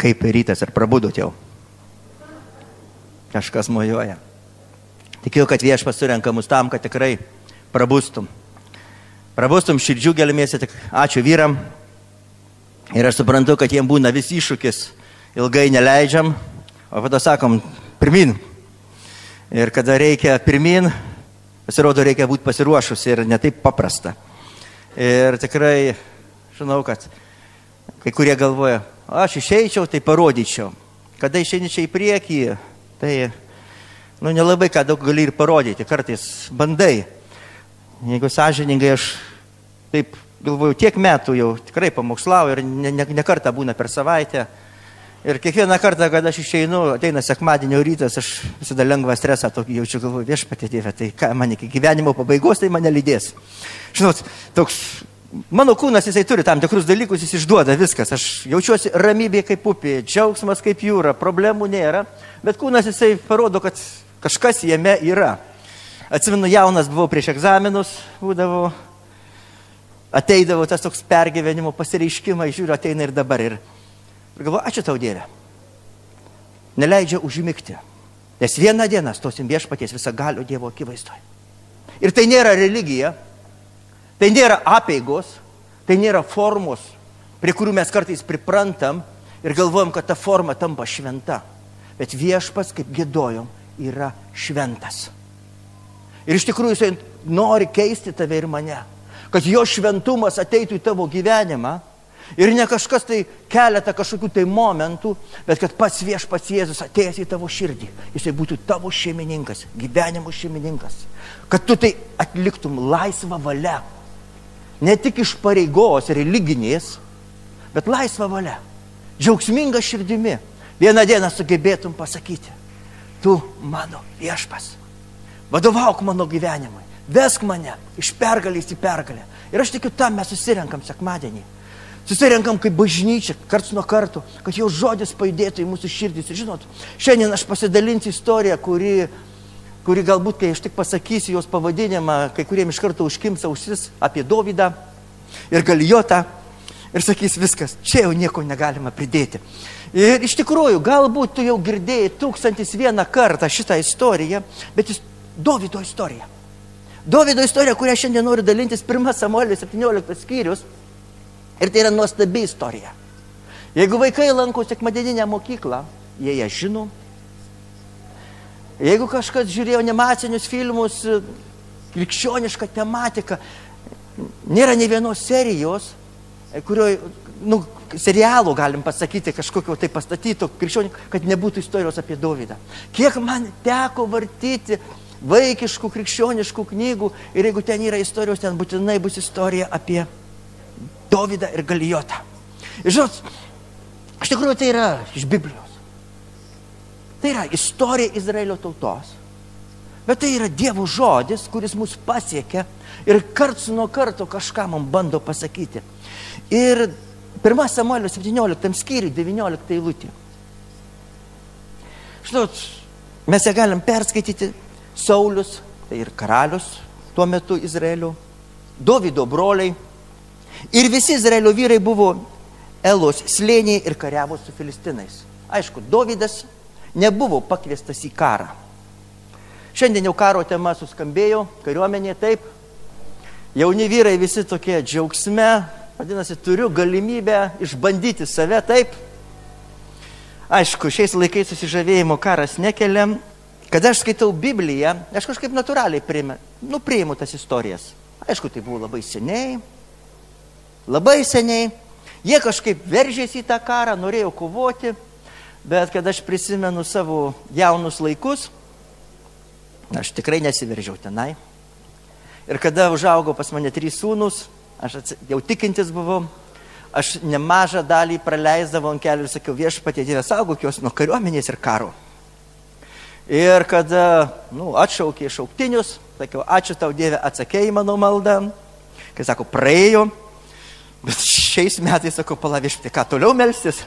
Kaip rytas, ar prabudot jau? Kažkas mojuoja. Tikiu, kad viešpas surenka mus tam, kad tikrai prabustum. Prabustum širdžių gelmėse, tik ačiū vyram. Ir aš suprantu, kad jiem būna vis iššūkis, ilgai neleidžiam, o tada sakom, pirmin. Ir kada reikia pirmin, pasirodo, reikia būti pasiruošus ir netaip paprasta. Ir tikrai žinau, kad kai kurie galvoja, aš išeičiau, tai parodyčiau. Kada išeini čia į priekį, tai, nu, nelabai ką daug gali ir parodyti, kartais bandai. Jeigu sąžiningai aš taip galvoju, tiek metų jau tikrai pamokslauju ir ne, ne, ne kartą būna per savaitę. Ir kiekvieną kartą, kada aš išeinu, ateina sekmadienio rytas, aš visada lengvą stresą tokį jaučiu, galvoju, viešpatė Dieve, tai ką man iki gyvenimo pabaigos, tai mane lydės. Žinot, toks, mano kūnas, jisai turi tam tikrus dalykus, jis išduoda viskas. Aš jaučiuosi ramybė kaip upė, džiaugsmas kaip jūra, problemų nėra, bet kūnas jisai parodo, kad kažkas jame yra. Atsimenu, jaunas buvau prieš egzaminus, būdavau, ateidavo tas toks pergyvenimo pasireiškimas, žiūriu, ateina ir dabar. Ir, ir galvoju, ačiū tau Dieve. Neleidžia užmygti. Nes vieną dieną stosim viešpaties visą galio Dievo akivaizdoje. Ir tai nėra religija, tai nėra apėgos, tai nėra formos, prie kurių mes kartais priprantam ir galvojam, kad ta forma tampa šventa. Bet viešpas, kaip gėdojom, yra šventas. Ir iš tikrųjų jisai nori keisti tave ir mane. Kad jo šventumas ateitų į tavo gyvenimą. Ir ne kažkas tai keletą kažkokių tai momentų, bet kad pats viešpats Jėzus atėjęs į tavo širdį. Jisai būtų tavo šeimininkas, gyvenimo šeimininkas. Kad tu tai atliktum laisvą valią. Ne tik iš pareigos religinės, bet laisvą valią. Džiaugsminga širdimi. Vieną dieną sugebėtum pasakyti, tu mano viešpas. Vadovauk mano gyvenimui. Vesk mane iš pergalės į pergalę. Ir aš tikiu, tam mes susirenkam sekmadienį. Susirenkam kaip bažnyčia, karts nuo karto, kad jau žodis pajudėtų į mūsų širdis. Ir žinot, šiandien aš pasidalinsiu istoriją, kuri, kuri galbūt, kai aš tik pasakysiu jos pavadinimą, kai kuriem iš karto užkims ausis apie Dovydą ir Galijotą. Ir sakys viskas, čia jau nieko negalima pridėti. Ir iš tikrųjų, galbūt tu jau girdėjai tūkstantis vieną kartą šitą istoriją, bet jis Dovido istorija. Dovido istorija, kurią šiandien noriu dalintis, 1 Samuelio 17 skyrius. Ir tai yra nuostabi istorija. Jeigu vaikai lanko sekmadieninę mokyklą, jie ją žino. Jeigu kažkas žiūrėjo animacinius filmus, krikščionišką tematiką, nėra ne vienos serijos, kurioje, nu, serialų galim pasakyti, kažkokio tai pastatyto krikščionių, kad nebūtų istorijos apie Dovydą. Kiek man teko vartyti vaikiškų, krikščioniškų knygų ir jeigu ten yra istorijos, ten būtinai bus istorija apie Dovydą ir Galijotą. Žinot, iš tikrųjų tai yra iš Biblijos. Tai yra istorija Izraelio tautos. Bet tai yra Dievo žodis, kuris mus pasiekia ir karts nuo karto kažką man bando pasakyti. Ir 1 Samuelio 17 skyriui 19 eilutė. Žinot, mes ją galim perskaityti Saulis, tai ir karalius tuo metu Izraelio, Dovido broliai. Ir visi Izraelio vyrai buvo Elos slėniai ir kariavo su filistinais. Aišku, Dovydas nebuvo pakviestas į karą. Šiandien jau karo tema suskambėjo, kariuomenė taip. Jauni vyrai visi tokie džiaugsme, vadinasi, turiu galimybę išbandyti save taip. Aišku, šiais laikais susižavėjimo karas nekeliam, Kada aš skaitau Bibliją, aš kažkaip natūraliai priimu, nu, priimu tas istorijas. Aišku, tai buvo labai seniai, labai seniai. Jie kažkaip veržėsi į tą karą, norėjo kovoti, bet kad aš prisimenu savo jaunus laikus, aš tikrai nesiveržiau tenai. Ir kada užaugo pas mane trys sūnus, aš jau tikintis buvau, aš nemažą dalį praleisdavau ant kelių ir sakiau, viešpatie Dieve, saugok juos nuo kariuomenės ir karo. Ir kada, nu, atšaukė šauktinius, sakiau, ačiū tau Dieve, atsakėjai mano maldą. Kai sako, praėjo, bet šiais metais, sakau, palavišti, ką toliau melstis.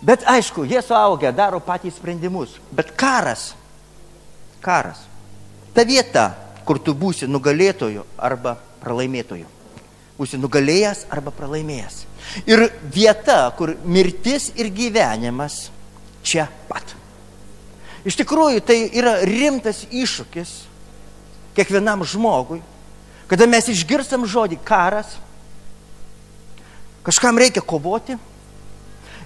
Bet aišku, jie suaugę, daro patys sprendimus. Bet karas, karas, ta vieta, kur tu būsi nugalėtoju arba pralaimėtoju. Būsi nugalėjęs arba pralaimėjęs. Ir vieta, kur mirtis ir gyvenimas čia pat. Iš tikrųjų, tai yra rimtas iššūkis kiekvienam žmogui, kada mes išgirstam žodį karas, kažkam reikia kovoti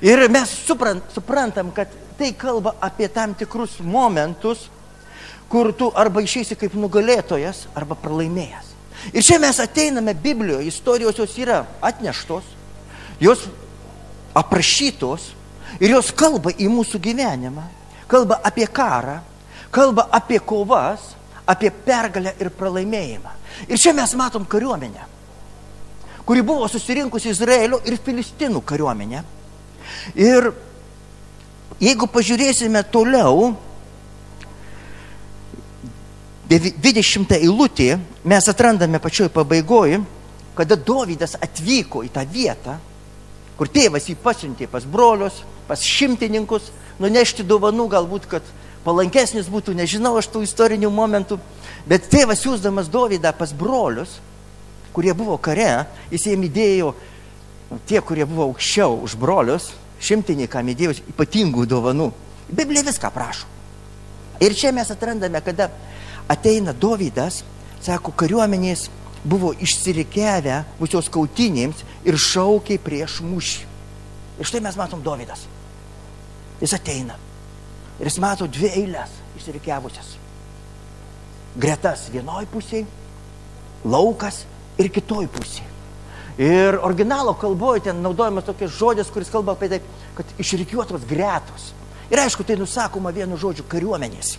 ir mes suprant, suprantam, kad tai kalba apie tam tikrus momentus, kur tu arba išeisi kaip nugalėtojas, arba pralaimėjęs. Ir čia mes ateiname Biblijoje, istorijos jos yra atneštos, jos aprašytos ir jos kalba į mūsų gyvenimą, kalba apie karą, kalba apie kovas, apie pergalę ir pralaimėjimą. Ir čia mes matom kariuomenę, kuri buvo susirinkusi Izraelio ir Filistinų kariuomenė. Ir jeigu pažiūrėsime toliau, 20 eilutė mes atrandame pačioj pabaigoje, kada Dovydas atvyko į tą vietą, kur tėvas jį pasiuntė pas brolius, pas šimtininkus, nunešti dovanų galbūt, kad palankesnis būtų, nežinau aš tų istorinių momentų, bet tėvas siūsdamas Dovydą pas brolius, kurie buvo kare, jis jiem įdėjo, tie, kurie buvo aukščiau už brolius, šimtinikam įdėjo ypatingų dovanų. Biblija viską prašo. Ir čia mes atrandame, kada ateina Dovydas, sako, kariuomenės buvo išsirikiavę būsios kautinėms ir šaukiai prieš mūšį. Ir štai mes matom Dovydas. Jis ateina. Ir jis mato dvi eilės išsirikiavusias. Gretas vienoj pusėje, laukas ir kitoj pusėje. Ir originalo kalboje ten naudojamas tokias žodis, kuris kalba apie tai, kad išrikiuotos gretos. Ir aišku, tai nusakoma vienu žodžiu kariuomenės.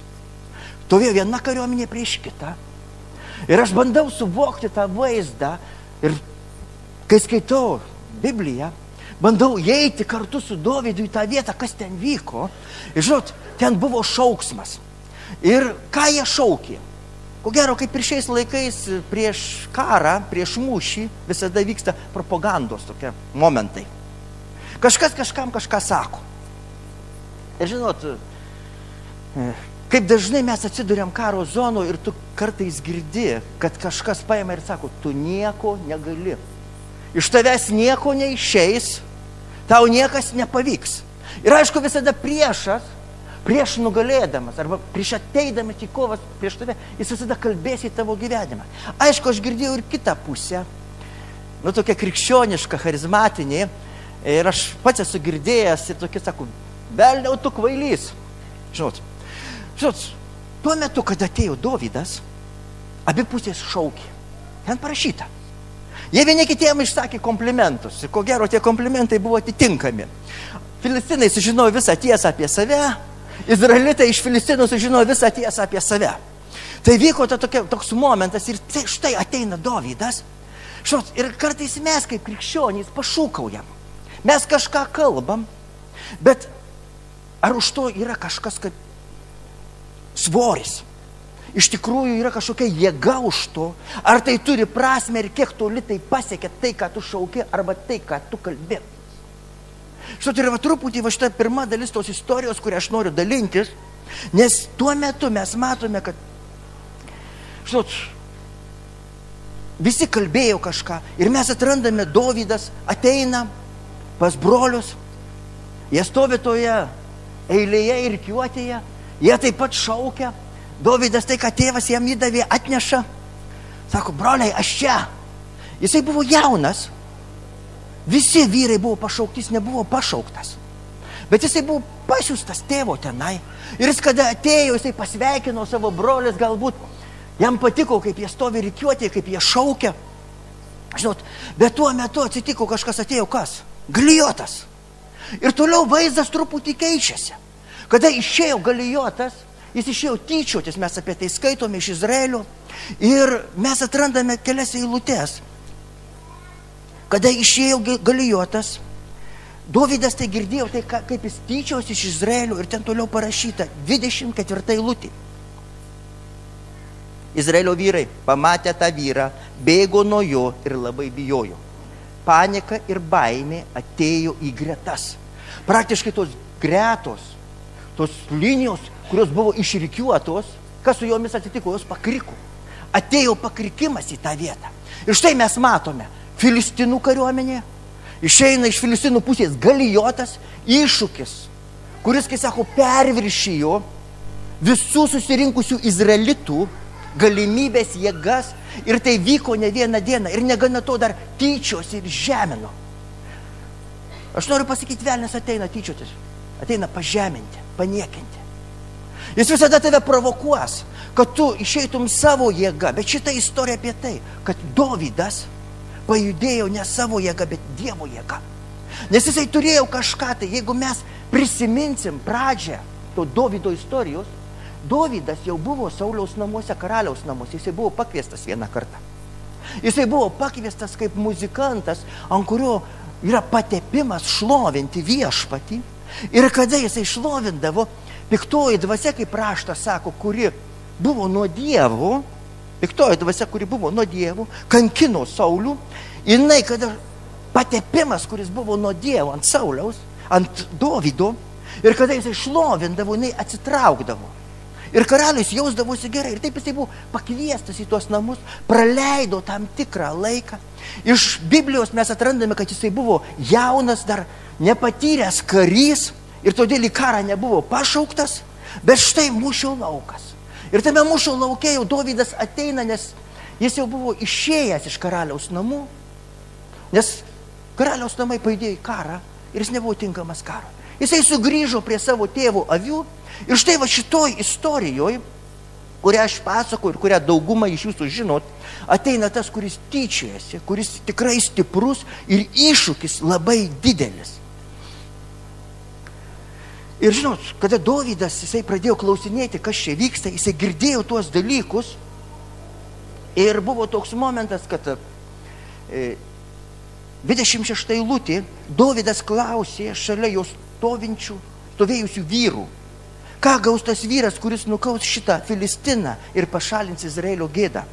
Tovėjo viena kariuomenė prieš kitą. Ir aš bandau suvokti tą vaizdą ir kai skaitau Bibliją, bandau įeiti kartu su Dovydu į tą vietą, kas ten vyko. Ir žinot, ten buvo šauksmas. Ir ką jie šaukė? Ko gero, kaip ir šiais laikais prieš karą, prieš mūšį visada vyksta propagandos tokie momentai. Kažkas kažkam kažką sako. Ir žinot, Kaip dažnai mes atsiduriam karo zono ir tu kartais girdi, kad kažkas paima ir sako, tu nieko negali. Iš tavęs nieko neišeis, tau niekas nepavyks. Ir aišku, visada priešas, prieš nugalėdamas arba prieš ateidamas į kovas prieš tave, jis visada kalbės į tavo gyvenimą. Aišku, aš girdėjau ir kitą pusę, nu tokia krikščioniška, charizmatinė, ir aš pats esu girdėjęs ir tokia, sakau, velniau tu kvailys. Žinot, Žinot, tuo metu, kada atėjo Dovydas, abi pusės šaukė. Ten parašyta. Jie vieni kitiem išsakė komplimentus. Ir ko gero tie komplimentai buvo atitinkami. Filistinai sužinojo visą tiesą apie save, Izraelitai iš Filistinų sužinojo visą tiesą apie save. Tai vyko ta tokia, toks momentas ir tai, štai ateina Dovydas. Šot, ir kartais mes kaip krikščionys pašūkaujam. Mes kažką kalbam, bet ar už to yra kažkas, kad svoris. Iš tikrųjų yra kažkokia jėga už to, ar tai turi prasme ir kiek toli tai pasiekia tai, ką tu šauki, arba tai, ką tu kalbė. Štai yra va, truputį va šita pirma dalis tos istorijos, kurią aš noriu dalintis, nes tuo metu mes matome, kad štai, visi kalbėjo kažką ir mes atrandame, Dovydas ateina pas brolius, jie stovi toje eilėje ir kiuotėje Jie taip pat šaukia. Dovydas tai, ką tėvas jam įdavė, atneša. Sako, broliai, aš čia. Jisai buvo jaunas. Visi vyrai buvo pašaukti, jis nebuvo pašauktas. Bet jisai buvo pasiūstas tėvo tenai. Ir jis kada atėjo, jisai pasveikino savo brolius, galbūt jam patiko, kaip jie stovi reikiuoti, kaip jie šaukia. Žinot, bet tuo metu atsitiko kažkas atėjo kas? Glijotas. Ir toliau vaizdas truputį keičiasi. Kada išėjo galijotas, jis išėjo tyčiotis, mes apie tai skaitome iš Izraelio ir mes atrandame kelias eilutes. Kada išėjo galijotas, Dovydas tai girdėjo, tai kaip jis tyčios iš Izraelio ir ten toliau parašyta 24 eilutė. Izraelio vyrai pamatė tą vyrą, bėgo nuo jo ir labai bijojo. Panika ir baimė atėjo į gretas. Praktiškai tos gretos tos linijos, kurios buvo išrikiuotos, kas su jomis atsitiko, jos pakriko. Atėjo pakrikimas į tą vietą. Ir štai mes matome, Filistinų kariuomenė, išeina iš Filistinų pusės galijotas, iššūkis, kuris, kai sako, perviršijo visų susirinkusių izraelitų galimybės, jėgas ir tai vyko ne vieną dieną ir negana to dar tyčios ir žemino. Aš noriu pasakyti, velnės ateina tyčiotis, ateina pažeminti, paniekinti. Jis visada tave provokuos, kad tu išeitum savo jėgą, bet šitą istoriją apie tai, kad Dovydas pajudėjo ne savo jėgą, bet Dievo jėgą. Nes jisai turėjo kažką tai, jeigu mes prisiminsim pradžią to Dovydo istorijos, Dovydas jau buvo Sauliaus namuose, karaliaus namuose, jisai buvo pakviestas vieną kartą. Jisai buvo pakviestas kaip muzikantas, ant kurio yra patepimas šlovinti viešpatį. Ir kada jisai šlovindavo, piktoji dvasia, kaip raštas sako, kuri buvo nuo dievų, piktoji dvasia, kuri buvo nuo dievų, kankino Saulių, jinai, kada patepimas, kuris buvo nuo dievo ant Sauliaus, ant Dovido, ir kada jisai šlovindavo, jinai atsitraukdavo. Ir karalius jausdavosi gerai. Ir taip jisai buvo pakviestas į tuos namus, praleido tam tikrą laiką. Iš Biblijos mes atrandame, kad jisai buvo jaunas, dar nepatyręs karys ir todėl į karą nebuvo pašauktas, bet štai mūšio laukas. Ir tame mūšio laukia jau Dovydas ateina, nes jis jau buvo išėjęs iš karaliaus namų, nes karaliaus namai pajudėjo į karą ir jis nebuvo tinkamas karo. Jisai sugrįžo prie savo tėvų avių ir štai va šitoj istorijoje, kurią aš pasakoju ir kurią daugumą iš jūsų žinot, ateina tas, kuris tyčiojasi, kuris tikrai stiprus ir iššūkis labai didelis. Ir žinot, kada Dovydas, jisai pradėjo klausinėti, kas čia vyksta, jisai girdėjo tuos dalykus ir buvo toks momentas, kad e, 26 eilutė Dovydas klausė šalia jos stovinčių, stovėjusių vyrų, ką gaus tas vyras, kuris nukaus šitą Filistiną ir pašalins Izraelio gėdą.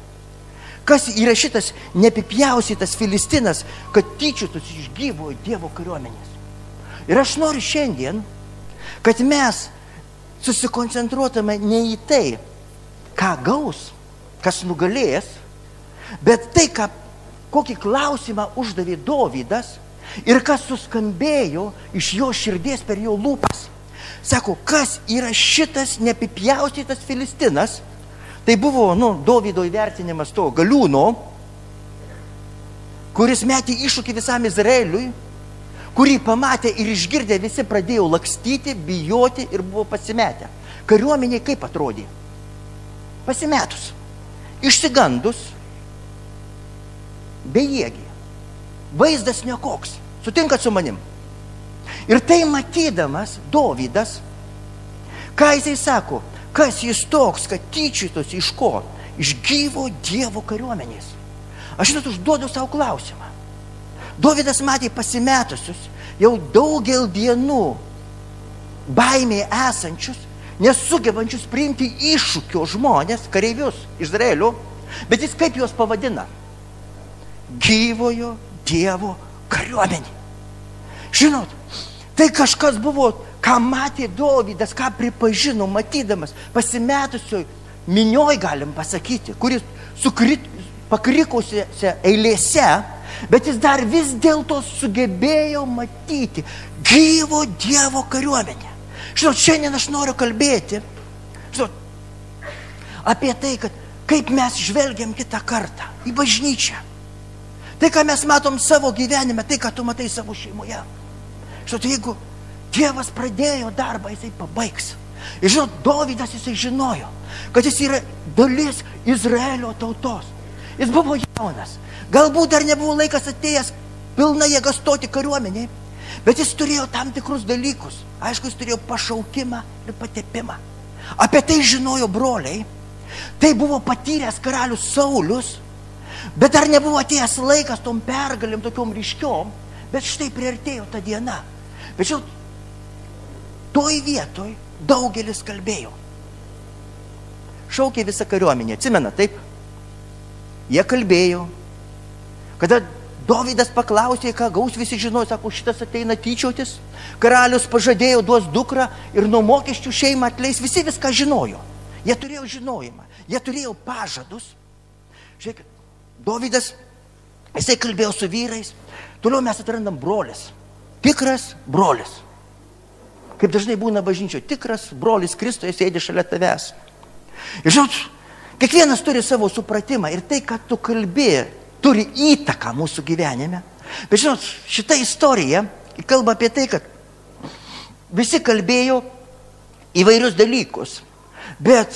Kas yra šitas nepipjausytas Filistinas, kad tyčiotųsi iš gyvo Dievo kariuomenės. Ir aš noriu šiandien, kad mes susikoncentruotume ne į tai, ką gaus, kas nugalės, bet tai, ką, kokį klausimą uždavė Dovydas ir kas suskambėjo iš jo širdies per jo lūpas. Sako, kas yra šitas nepipjaustytas Filistinas, Tai buvo, nu, Dovydo įvertinimas to galiūno, kuris metė iššūkį visam Izraeliui, kurį pamatė ir išgirdę visi pradėjo lakstyti, bijoti ir buvo pasimetę. Kariuomeniai kaip atrodė? Pasimetus, išsigandus, bejėgiai. Vaizdas nekoks. Sutinkat su manim? Ir tai matydamas Dovydas, ką jisai sako, Kas jis toks, kad tyčytųsi iš ko? Iš gyvo Dievo kariuomenės. Aš žinot, užduodu savo klausimą. Dovydas matė pasimetusius jau daugel dienų baimėje esančius, nesugebančius priimti iššūkio žmonės, kareivius Izraelio, bet jis kaip juos pavadina? Gyvojo Dievo kariuomenė. Žinot, tai kažkas buvo ką matė Dovydas, ką pripažino, matydamas, pasimetusioj minioj, galim pasakyti, kuris sukrit, pakrikusiose eilėse, bet jis dar vis dėlto sugebėjo matyti gyvo Dievo kariuomenę. Žinot, šiandien aš noriu kalbėti, žinot, apie tai, kad kaip mes žvelgiam kitą kartą į bažnyčią. Tai, ką mes matom savo gyvenime, tai, ką tu matai savo šeimoje. Žinot, jeigu Dievas pradėjo darbą, jisai pabaigs. Ir žinot, Dovydas jisai žinojo, kad jis yra dalis Izraelio tautos. Jis buvo jaunas. Galbūt dar nebuvo laikas atėjęs pilna jėga stoti kariuomeniai, bet jis turėjo tam tikrus dalykus. Aišku, jis turėjo pašaukimą ir patepimą. Apie tai žinojo broliai. Tai buvo patyręs karalius Saulius, bet dar nebuvo atėjęs laikas tom pergalim, tokiom ryškiom, bet štai priartėjo ta diena. Bet žinot, toj vietoj daugelis kalbėjo. Šaukė visą kariuomenę, atsimena, taip? Jie kalbėjo. Kada Dovydas paklausė, ką gaus, visi žinojo, sako, šitas ateina tyčiotis. Karalius pažadėjo, duos dukrą ir nuo mokesčių šeimą atleis. Visi viską žinojo. Jie turėjo žinojimą, jie turėjo pažadus. Žiūrėkit, Dovydas Jisai kalbėjo su vyrais. Toliau mes atrandam brolis. Tikras brolis. Kaip dažnai būna bažnyčio, tikras brolis Kristoje sėdi šalia tavęs. Ir žinot, kiekvienas turi savo supratimą ir tai, kad tu kalbė, turi įtaką mūsų gyvenime. Bet žinot, šita istorija kalba apie tai, kad visi kalbėjo įvairius dalykus. Bet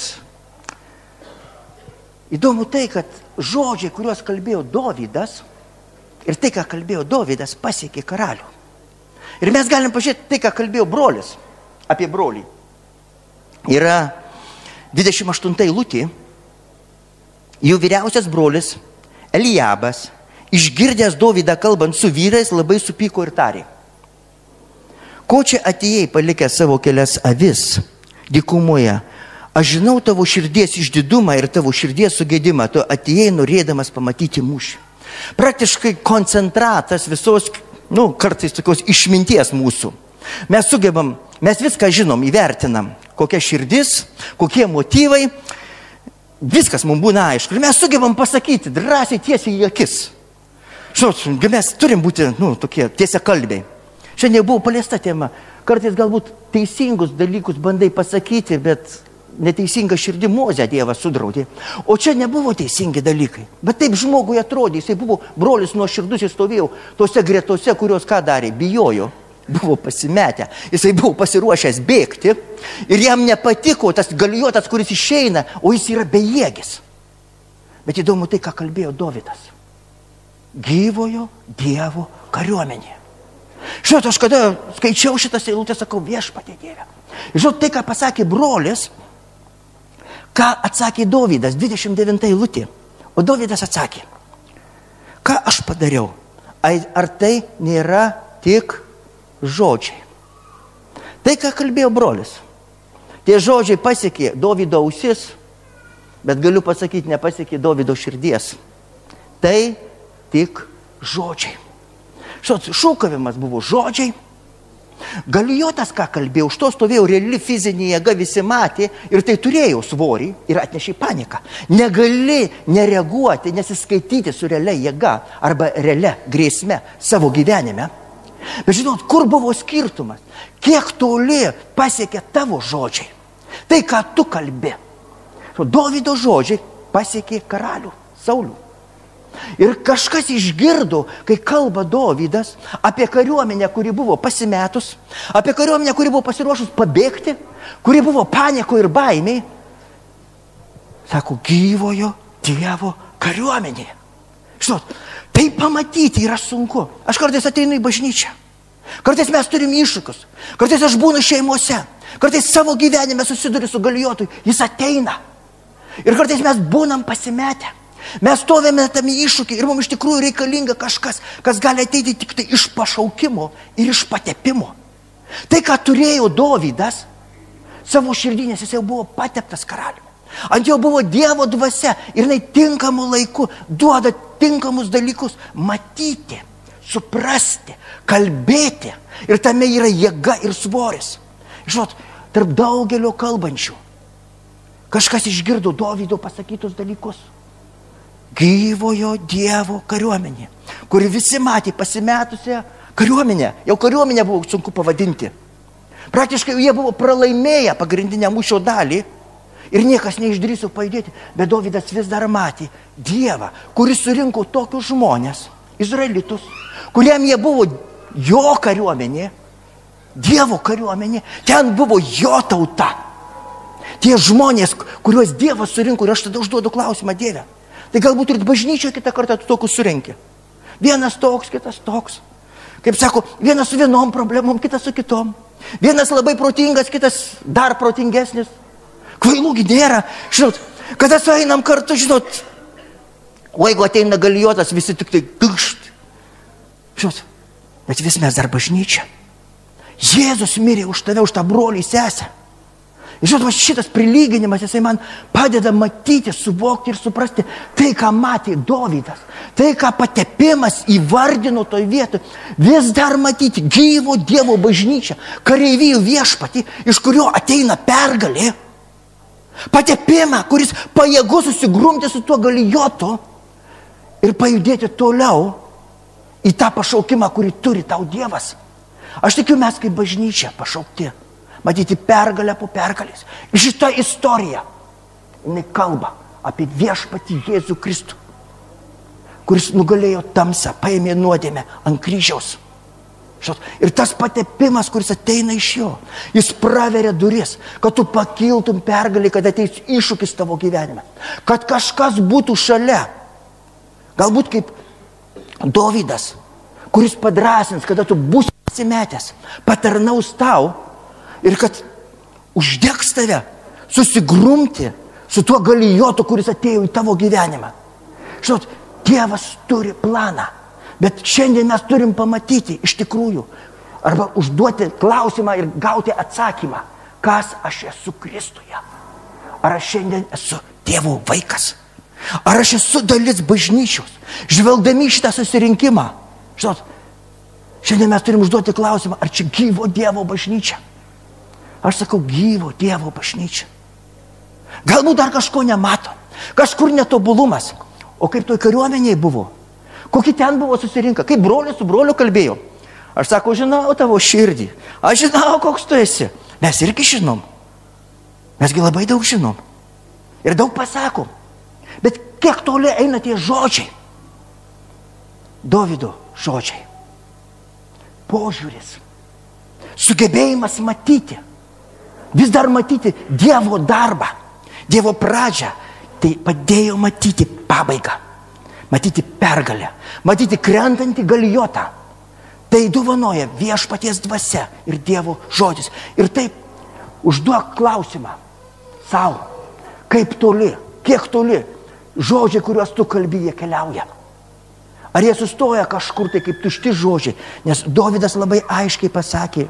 įdomu tai, kad žodžiai, kuriuos kalbėjo Dovydas ir tai, ką kalbėjo Dovydas, pasiekė karalių. Ir mes galim pažiūrėti tai, ką kalbėjo brolis apie brolį. Yra 28 eilutė, jų vyriausias brolis Elijabas, išgirdęs Dovydą kalbant su vyrais, labai supyko ir tarė. Ko čia atėjai palikęs savo kelias avis dykumoje? Aš žinau tavo širdies išdidumą ir tavo širdies sugėdimą, tu atėjai norėdamas pamatyti mūšį. Praktiškai koncentratas visos nu, kartais tokios išminties mūsų. Mes sugebam, mes viską žinom, įvertinam, kokia širdis, kokie motyvai, viskas mums būna aišku. Ir mes sugebam pasakyti drąsiai tiesiai į akis. Žinot, mes turim būti, nu, tokie tiesia kalbiai. Šiandien buvo paliesta tema. Kartais galbūt teisingus dalykus bandai pasakyti, bet neteisinga širdį mozę Dievas sudraudė. O čia nebuvo teisingi dalykai. Bet taip žmogui atrodė, jisai buvo brolis nuo širdus, jis stovėjo tose gretose, kurios ką darė, bijojo. Buvo pasimetę, jisai buvo pasiruošęs bėgti ir jam nepatiko tas galijotas, kuris išeina, o jis yra bejėgis. Bet įdomu tai, ką kalbėjo Dovydas. Gyvojo Dievo kariuomenė. Žinot, aš kada skaičiau šitas eilutės, sakau viešpatė Dieve. Žinot, tai, ką pasakė brolis, Ką atsakė Dovydas, 29 eilutė. O Dovydas atsakė, ką aš padariau? Ar tai nėra tik žodžiai? Tai, ką kalbėjo brolis. Tie žodžiai pasiekė Dovydo ausis, bet galiu pasakyti, nepasiekė Dovydo širdies. Tai tik žodžiai. Šis šūkavimas buvo žodžiai Galijotas, ką kalbėjau, už to stovėjo reali fizinė jėga, visi matė ir tai turėjo svorį ir atnešė paniką. Negali nereaguoti, nesiskaityti su realia jėga arba realia grėsme savo gyvenime. Bet žinot, kur buvo skirtumas? Kiek toli pasiekė tavo žodžiai? Tai, ką tu kalbi. Dovido žodžiai pasiekė karalių, Saulių. Ir kažkas išgirdo, kai kalba Dovydas apie kariuomenę, kuri buvo pasimetus, apie kariuomenę, kuri buvo pasiruošus pabėgti, kuri buvo paniko ir baimiai. Sako, gyvojo Dievo kariuomenė. Žinot, tai pamatyti yra sunku. Aš kartais ateinu į bažnyčią. Kartais mes turim iššūkius. Kartais aš būnu šeimose. Kartais savo gyvenime susiduriu su galijotu. Jis ateina. Ir kartais mes būnam pasimetę. Mes stovėme tame iššūkį ir mums iš tikrųjų reikalinga kažkas, kas gali ateiti tik tai iš pašaukimo ir iš patepimo. Tai, ką turėjo Dovydas savo širdinės, jis jau buvo pateptas karaliumi. Ant jo buvo Dievo dvasia ir jinai tinkamu laiku duoda tinkamus dalykus matyti, suprasti, kalbėti. Ir tame yra jėga ir svoris. Žinot, tarp daugelio kalbančių kažkas išgirdo Dovydo pasakytus dalykus gyvojo Dievo kariuomenė, kuri visi matė pasimetusią kariuomenę. Jau kariuomenę buvo sunku pavadinti. Praktiškai jie buvo pralaimėję pagrindinę mūšio dalį ir niekas neišdrįso pajudėti. Bet Davidas vis dar matė Dievą, kuris surinko tokius žmonės, izraelitus, kuriem jie buvo jo kariuomenė, Dievo kariuomenė, ten buvo jo tauta. Tie žmonės, kuriuos Dievas surinko ir aš tada užduodu klausimą Dievę. Tai galbūt ir bažnyčioje kitą kartą tu tokius surenki. Vienas toks, kitas toks. Kaip sako, vienas su vienom problemom, kitas su kitom. Vienas labai protingas, kitas dar protingesnis. Kvailųgi nėra. Žinot, kada sueinam kartu, žinot, o jeigu ateina galijotas, visi tik tai tukšt. Žinot, bet vis mes dar bažnyčia. Jėzus mirė už tave, už tą brolį sesę. Žinot, va šitas prilyginimas, jisai man padeda matyti, suvokti ir suprasti tai, ką matė Dovydas, tai, ką patepimas įvardino toj vietoj, vis dar matyti gyvo Dievo bažnyčią, kareivijų viešpatį, iš kurio ateina pergalė. Patepimą, kuris pajėgus susigrumti su tuo galijotu ir pajudėti toliau į tą pašaukimą, kurį turi tau Dievas. Aš tikiu, mes kaip bažnyčia pašaukti, matyti pergalę po pergalės. Šitą istoriją, jinai kalba apie viešpatį Jėzų Kristų, kuris nugalėjo tamsą, paėmė nuodėmę ant kryžiaus. Ir tas patepimas, kuris ateina iš jo, jis praveria duris, kad tu pakiltum pergalį, kad ateis iššūkis tavo gyvenime. Kad kažkas būtų šalia. Galbūt kaip Dovydas, kuris padrasins, kada tu būsi pasimetęs, patarnaus tau ir kad uždegs tave susigrumti su tuo galijotu, kuris atėjo į tavo gyvenimą. Žinot, Dievas turi planą. Bet šiandien mes turim pamatyti iš tikrųjų, arba užduoti klausimą ir gauti atsakymą, kas aš esu Kristuje. Ar aš šiandien esu Dievo vaikas? Ar aš esu dalis bažnyčios? Žvelgdami šitą susirinkimą, žinot, šiandien mes turim užduoti klausimą, ar čia gyvo Dievo bažnyčia? Aš sakau, gyvo Dievo bažnyčia. Galbūt dar kažko nemato, kažkur netobulumas. O kaip toj kariuomeniai buvo? Kokie ten buvo susirinkę? Kaip brolius su broliu kalbėjo? Aš sako, žinau tavo širdį. Aš žinau, koks tu esi. Mes irgi žinom. Mesgi labai daug žinom. Ir daug pasakom. Bet kiek toli eina tie žodžiai? Davido žodžiai. Požiūris. Sugebėjimas matyti. Vis dar matyti Dievo darbą. Dievo pradžią. Tai padėjo matyti pabaigą matyti pergalę, matyti krentantį galijotą. Tai duvanoja viešpaties dvasia ir Dievo žodis. Ir taip užduok klausimą savo, kaip toli, kiek toli žodžiai, kuriuos tu kalbėjai, keliauja. Ar jie sustoja kažkur tai kaip tušti žodžiai? Nes Davidas labai aiškiai pasakė,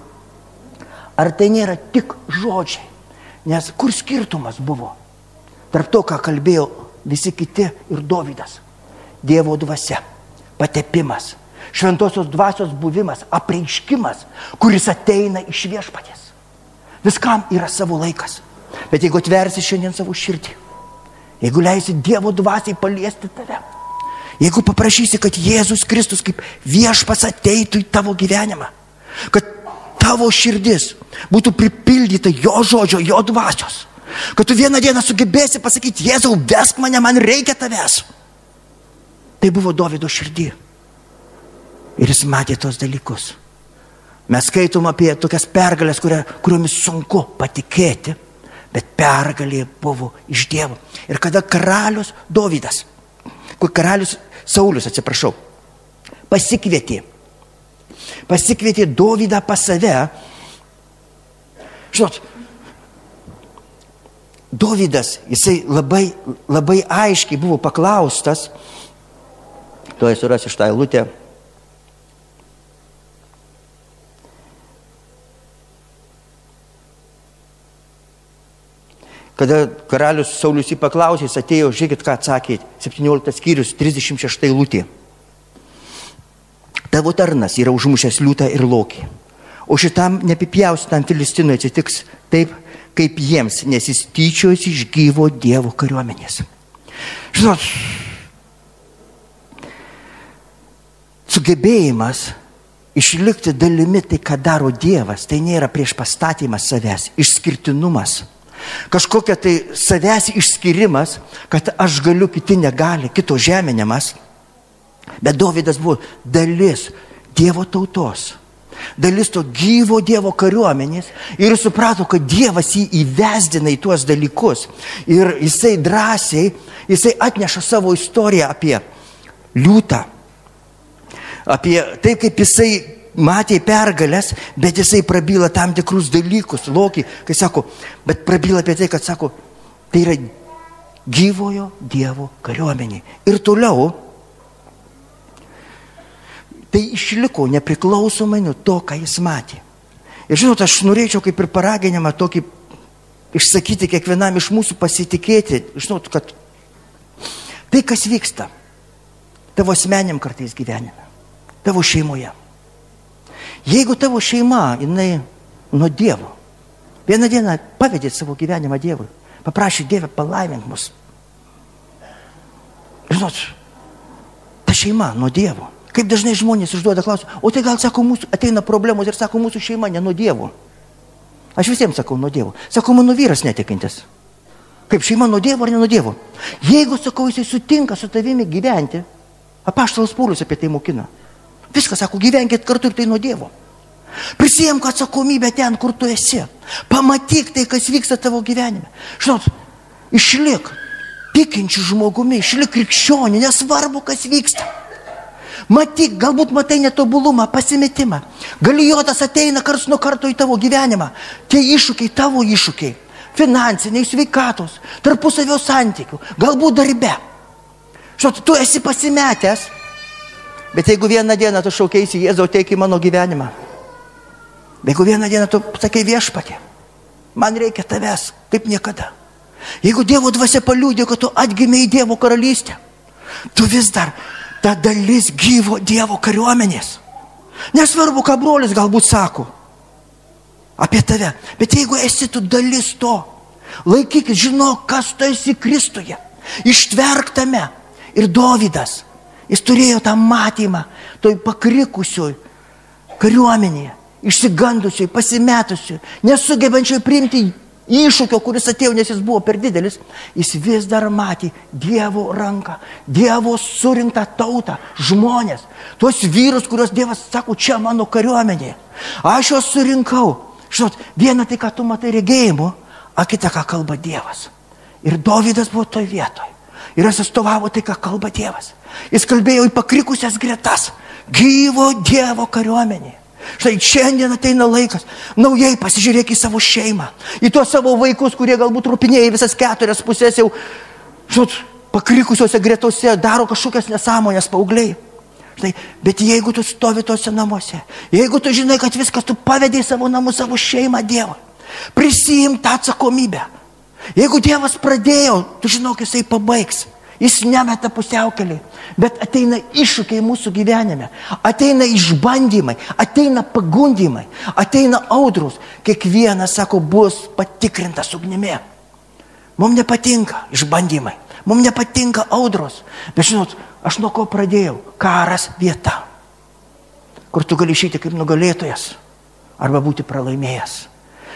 ar tai nėra tik žodžiai. Nes kur skirtumas buvo tarp to, ką kalbėjo visi kiti ir Davidas. Dievo dvasia, patepimas, šventosios dvasios buvimas, apreiškimas, kuris ateina iš viešpatės. Viskam yra savo laikas. Bet jeigu atversi šiandien savo širdį, jeigu leisi Dievo dvasiai paliesti tave, jeigu paprašysi, kad Jėzus Kristus kaip viešpas ateitų į tavo gyvenimą, kad tavo širdis būtų pripildyta jo žodžio, jo dvasios, kad tu vieną dieną sugebėsi pasakyti, Jėzau, vesk mane, man reikia tavęs. Tai buvo Davido širdį. Ir jis matė tos dalykus. Mes skaitom apie tokias pergalės, kuria, kuriomis sunku patikėti, bet pergalė buvo iš Dievo. Ir kada karalius Dovydas, kur karalius Saulis, atsiprašau, pasikvietė, pasikvietė Dovydą pas save, žinot, Dovydas, jisai labai, labai aiškiai buvo paklaustas, tuoj surasi šitą eilutę. Kada karalius Saulis jį paklausė, jis atėjo, žiūrėkit, ką atsakė, 17 skyrius, 36 eilutė. Tavo tarnas yra užmušęs liūtą ir lokį. O šitam nepipjausitam Filistinui atsitiks taip, kaip jiems, nes jis tyčiojasi iš gyvo Dievo kariuomenės. Žinot, sugebėjimas išlikti dalimi tai, ką daro Dievas, tai nėra prieš pastatymas savęs, išskirtinumas. Kažkokia tai savęs išskirimas, kad aš galiu, kiti negali, kito žeminimas. Bet Davidas buvo dalis Dievo tautos, dalis to gyvo Dievo kariuomenės ir suprato, kad Dievas jį įvesdina į tuos dalykus. Ir jisai drąsiai, jisai atneša savo istoriją apie liūtą, apie tai, kaip jisai matė pergalės, bet jisai prabyla tam tikrus dalykus, lokį, kai sako, bet prabyla apie tai, kad sako, tai yra gyvojo Dievo kariuomenė. Ir toliau tai išliko nepriklausomai nuo to, ką jis matė. Ir žinot, aš norėčiau kaip ir paraginimą tokį išsakyti kiekvienam iš mūsų pasitikėti, žinot, kad tai, kas vyksta tavo asmeniam kartais gyvenime, tavo šeimoje. Jeigu tavo šeima, jinai nuo Dievo, vieną dieną pavedė savo gyvenimą Dievui, paprašė Dievę palaimint mus. Žinot, šeima nuo Dievo. Kaip dažnai žmonės užduoda klausimą, o tai gal, sako, mūsų ateina problemos ir sako, mūsų šeima ne nuo Dievo. Aš visiems sakau nuo Dievo. Sakau, mano vyras netikintis. Kaip šeima nuo Dievo ar ne nuo Dievo. Jeigu, sakau, jisai sutinka su tavimi gyventi, apaštalas Paulius apie tai mokina. Viskas, sako, gyvenkit kartu ir tai nuo Dievo. Prisijimk atsakomybę ten, kur tu esi. Pamatyk tai, kas vyksta tavo gyvenime. Žinot, išlik tikinčių žmogumi, išlik krikščionį, nesvarbu, kas vyksta. Matyk, galbūt matai netobulumą, pasimetimą. Galijotas ateina kars nuo karto į tavo gyvenimą. Tie iššūkiai, tavo iššūkiai. Finansiniai, sveikatos, tarpusavio santykių, galbūt darbe. Žinot, tu esi pasimetęs. Bet jeigu vieną dieną tu šaukėsi, Jėzau, teik į mano gyvenimą. Jeigu vieną dieną tu sakai viešpatė, man reikia tavęs, kaip niekada. Jeigu Dievo dvasia paliūdė, kad tu atgimė į Dievo karalystę, tu vis dar ta dalis gyvo Dievo kariuomenės. Nesvarbu, ką brolis galbūt sako apie tave, bet jeigu esi tu dalis to, laikykis, žinok, kas tu esi Kristuje, ištverk tame. Ir Dovydas, jis turėjo tą matymą, toj pakrikusioj kariuomenėje, išsigandusioj, pasimetusioj, nesugebančioj priimti iššūkio, kuris atėjo, nes jis buvo per didelis, jis vis dar matė Dievo ranką, Dievo surinktą tautą, žmonės, tuos vyrus, kuriuos Dievas sako, čia mano kariuomenė. Aš juos surinkau. Žinot, viena tai, ką tu matai regėjimu, o kita, ką kalba Dievas. Ir Dovydas buvo toj vietoj. Ir jis atstovavo tai, ką kalba Dievas. Jis kalbėjo į pakrikusias gretas. Gyvo Dievo kariuomenė. Štai šiandien ateina laikas. Naujai pasižiūrėk į savo šeimą. Į tuos savo vaikus, kurie galbūt rūpinėjai visas keturias pusės jau, žinot, pakrikusiuose gretose daro kažkokias nesąmonės paaugliai. Štai, bet jeigu tu stovi tuose namuose, jeigu tu žinai, kad viskas tu pavedai savo namus, savo šeimą Dievą, prisijim tą atsakomybę. Jeigu Dievas pradėjo, tu žinok, jisai pabaigs. Jis nemeta pusiaukelį, bet ateina iššūkiai mūsų gyvenime, ateina išbandymai, ateina pagundimai, ateina audrus. Kiekvienas, sako, bus patikrintas ugnimi. Mums nepatinka išbandymai, mums nepatinka audros. Bet žinot, aš nuo ko pradėjau? Karas vieta, kur tu gali išeiti kaip nugalėtojas arba būti pralaimėjęs.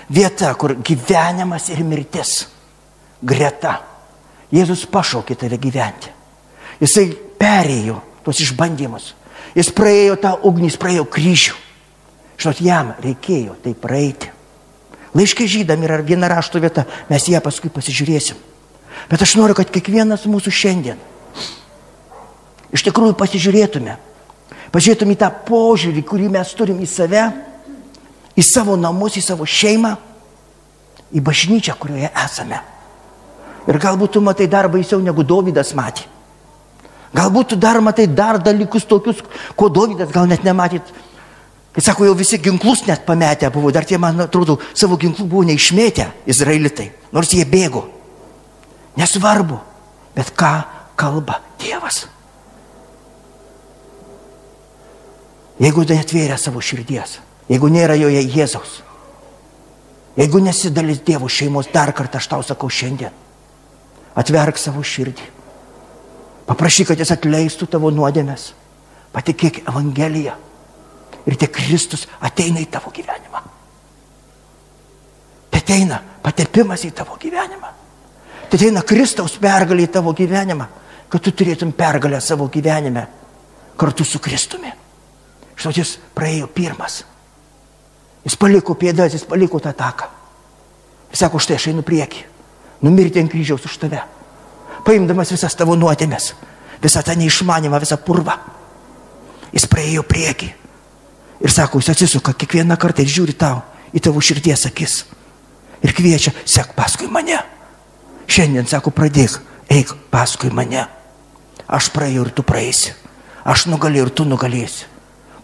Vieta, kur gyvenimas ir mirtis greta. Jėzus pašaukė tave gyventi. Jisai perėjo tuos išbandymus. Jis praėjo tą ugnį, jis praėjo kryžių. Žinot, jam reikėjo tai praeiti. Laiškai žydam yra viena rašto vieta, mes ją paskui pasižiūrėsim. Bet aš noriu, kad kiekvienas mūsų šiandien iš tikrųjų pasižiūrėtume. Pažiūrėtume į tą požiūrį, kurį mes turim į save, į savo namus, į savo šeimą, į bažnyčią, kurioje esame. Ir galbūt tu matai dar baisiau negu Dovydas matė. Galbūt tu dar matai dar dalykus tokius, ko Dovydas gal net nematyt. Kai sako, jau visi ginklus net pametę buvo, dar tie, man atrodo, savo ginklų buvo neišmėtę izraelitai, nors jie bėgo. Nesvarbu, bet ką kalba Dievas. Jeigu netvėrė savo širdies, jeigu nėra joje Jėzaus, jeigu nesidalis Dievo šeimos, dar kartą aš tau sakau šiandien, atverk savo širdį. Paprašyk, kad jis atleistų tavo nuodėmės. Patikėk Evangeliją. Ir tie Kristus ateina į tavo gyvenimą. Tai ateina patepimas į tavo gyvenimą. Tai ateina Kristaus pergalė į tavo gyvenimą, kad tu turėtum pergalę savo gyvenime kartu su Kristumi. Štai jis praėjo pirmas. Jis paliko pėdas, jis paliko tą taką. Jis sako, štai aš einu prieki. Numirti ant kryžiaus už tave. Paimdamas visas tavo nuodėmės, visą tą neišmanimą, visą purvą. Jis praėjo prieki. Ir sako, jis atsisuka kiekvieną kartą ir žiūri tau į tavo širdies akis. Ir kviečia, sek paskui mane. Šiandien sako, pradėk, eik paskui mane. Aš praėjau ir tu praeisi. Aš nugalėjau ir tu nugalėsi.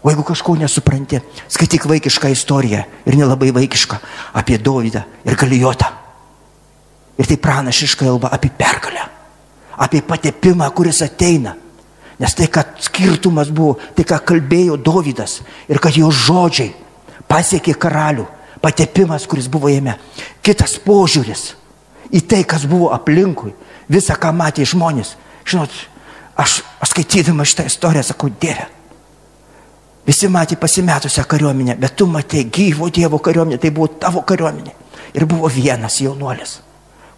O jeigu kažko nesupranti, skaityk vaikišką istoriją ir nelabai vaikišką apie Dovydą ir Galijotą. Ir tai pranašiškai kalba apie pergalę, apie patepimą, kuris ateina. Nes tai, kad skirtumas buvo, tai, ką kalbėjo Dovydas ir kad jo žodžiai pasiekė karalių, patepimas, kuris buvo jame. Kitas požiūris į tai, kas buvo aplinkui, visą, ką matė žmonės. Žinot, aš, aš skaitydama šitą istoriją sakau, Dieve. Visi matė pasimetusią kariuomenę, bet tu matė gyvo Dievo kariuomenę, tai buvo tavo kariuomenė. Ir buvo vienas jaunuolis,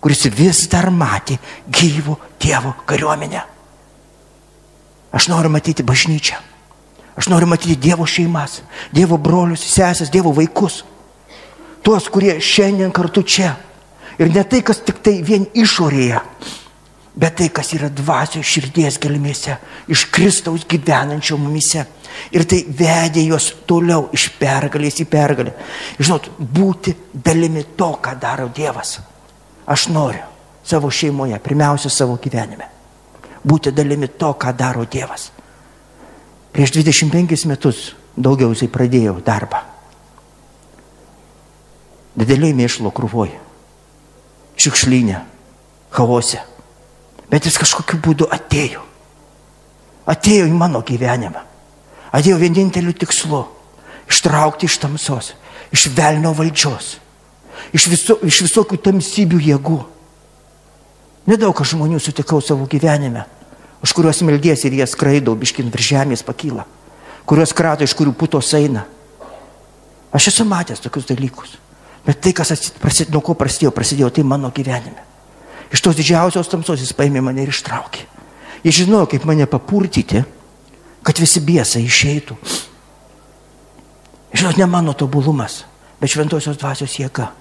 kuris vis dar matė gyvo Dievo kariuomenę. Aš noriu matyti bažnyčią. Aš noriu matyti Dievo šeimas, Dievo brolius, sesės, Dievo vaikus. Tuos, kurie šiandien kartu čia. Ir ne tai, kas tik tai vien išorėje, bet tai, kas yra dvasio širdies gelmėse, iš Kristaus gyvenančio mumise. Ir tai vedė juos toliau iš pergalės į pergalę. Žinot, būti dalimi to, ką daro Dievas. Aš noriu savo šeimoje, pirmiausia savo gyvenime. Būti dalimi to, ką daro Dievas. Prieš 25 metus daugiausiai pradėjau darbą. Dideliai mėšlo krūvoje, šiukšlinė, chaose. Bet jis kažkokiu būdu atėjo. Atėjo į mano gyvenimą. Atėjo vieninteliu tikslu - ištraukti iš tamsos, iš velnio valdžios, iš, viso, iš visokių tamsybių jėgų. Nedaug aš žmonių sutikau savo gyvenime, už kuriuos meldies ir jie skraido, biškin virš žemės pakyla, kuriuos krato, iš kurių putos eina. Aš esu matęs tokius dalykus. Bet tai, kas prasidėjo, nuo ko prasidėjo, prasidėjo tai mano gyvenime. Iš tos didžiausios tamsos jis paėmė mane ir ištraukė. Jis žinojo, kaip mane papurtyti, kad visi biesai išeitų. Žinot, ne mano tobulumas, bet šventosios dvasios jėga.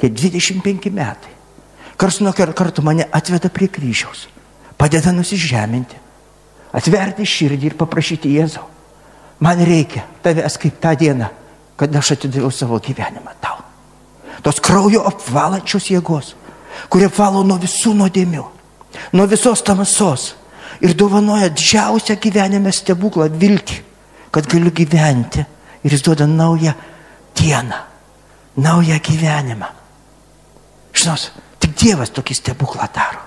Tie 25 metai. Kars nuo karto mane atveda prie kryžiaus, padeda nusižeminti, atverti širdį ir paprašyti Jėzau. Man reikia tavęs kaip tą dieną, kad aš atidaviau savo gyvenimą tau. Tos kraujo apvalančios jėgos, kurie valo nuo visų nuodėmių, nuo visos tamsos ir dovanoja didžiausią gyvenime stebuklą viltį, kad galiu gyventi ir jis duoda naują dieną, naują gyvenimą. Žinot, tik Dievas tokį stebuklą daro.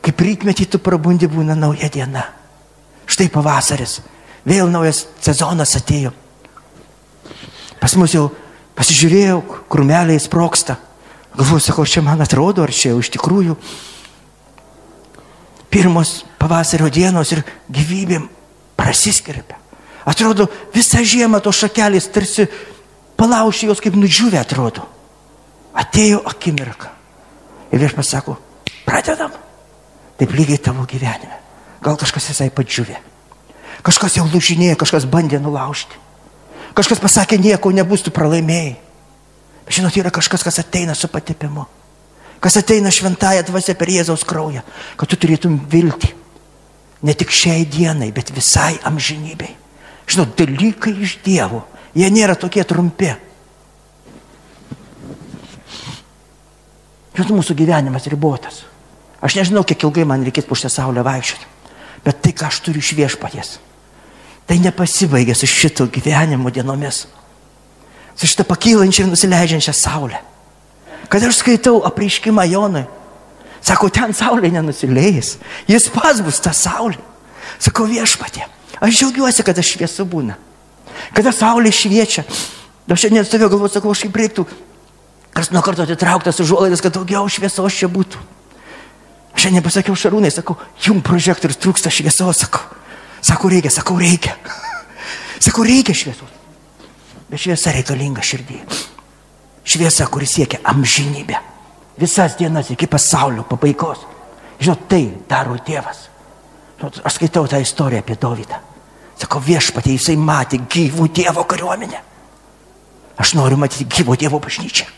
Kaip rytmetį tu prabundi būna nauja diena. Štai pavasaris, vėl naujas sezonas atėjo. Pas mus jau pasižiūrėjau, krumeliai sproksta. Galvoju, sakau, čia man atrodo, ar čia jau iš tikrųjų pirmos pavasario dienos ir gyvybėm prasiskirbia. Atrodo, visą žiemą tos šakelės tarsi palaušė jos kaip nudžiūvę atrodo. Atėjo akimirka. Ir vieš pasako, pradedam. Taip lygiai tavo gyvenime. Gal kažkas visai padžiūvė. Kažkas jau lūžinėja, kažkas bandė nulaužti. Kažkas pasakė, nieko nebus, tu pralaimėjai. Žinot, yra kažkas, kas ateina su patipimu. Kas ateina šventąją dvasę per Jėzaus kraują. Kad tu turėtum viltį. Ne tik šiai dienai, bet visai amžinybei. Žinot, dalykai iš Dievo. Jie nėra tokie trumpi. Žinot, mūsų gyvenimas ribotas. Aš nežinau, kiek ilgai man reikės po šią saulę vaikščioti. Bet tai, ką aš turiu iš viešpaties, tai nepasibaigė su šito gyvenimo dienomis su šitą pakylančią ir nusileidžiančią saulę. Kad aš skaitau apreiškimą Jonui, sako, ten saulė nenusileis, jis pats bus ta saulė. Sakau, viešpatė, aš džiaugiuosi, kad aš šviesu būna. Kada saulė šviečia, aš šiandien stovėjau galvoju, sakau, aš kaip reiktų, kas nuo karto atitrauktas užuolaidas, kad daugiau šviesos čia būtų. Aš šiandien pasakiau šarūnai, sakau, jum projektorius trūksta šviesos, sakau. Sako, reikia, sakau, reikia. Sakau, reikia šviesos. Bet šviesa reikalinga širdį. Šviesa, kuris siekia amžinybę. Visas dienas iki pasaulio pabaigos. Žinot, tai daro Dievas. Žinot, aš skaitau tą istoriją apie Dovydą. Sako viešpatė, jisai matė gyvų Dievo kariuomenę. Aš noriu matyti gyvo Dievo bažnyčią.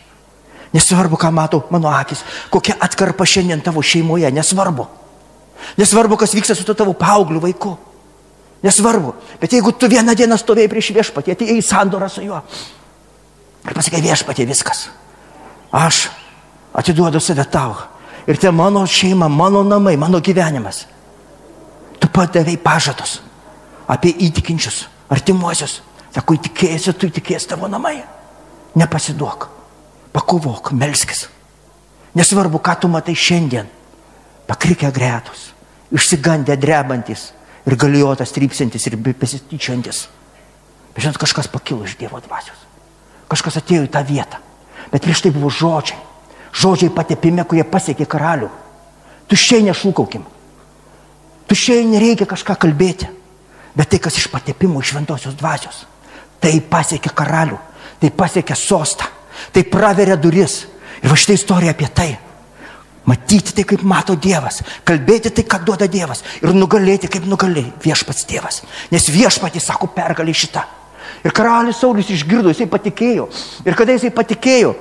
Nesvarbu, ką matau mano akis, kokia atkarpa šiandien tavo šeimoje, nesvarbu. Nesvarbu, kas vyksta su tavo paaugliu vaiku. Nesvarbu. Bet jeigu tu vieną dieną stovėjai prieš viešpatį, atėjai į sandorą su juo ir pasakai viešpatį viskas. Aš atiduodu save tau. Ir tai mano šeima, mano namai, mano gyvenimas. Tu padavai pažadus apie įtikinčius, artimuosius. Sako, įtikėsi, tu įtikės tavo namai. Nepasiduok. Pakovok, melskis. Nesvarbu, ką tu matai šiandien. Pakrikę gretus, išsigandę drebantis ir galijotas trypsintis ir besityčiantis. Bet žinot, kažkas pakilo iš Dievo dvasios. Kažkas atėjo į tą vietą. Bet prieš tai buvo žodžiai. Žodžiai patepime, kurie pasiekė karalių. Tuščiai nešūkaukim. Tušiai nereikia kažką kalbėti. Bet tai, kas iš patepimo iš šventosios dvasios, tai pasiekia karalių, tai pasiekia sostą, tai praveria duris. Ir va šitą istoriją apie tai. Matyti tai, kaip mato Dievas, kalbėti tai, ką duoda Dievas ir nugalėti, kaip nugalė viešpats Dievas. Nes viešpatį sako pergalė šitą. Ir karalius Saulis išgirdo, jisai patikėjo. Ir kada jisai patikėjo,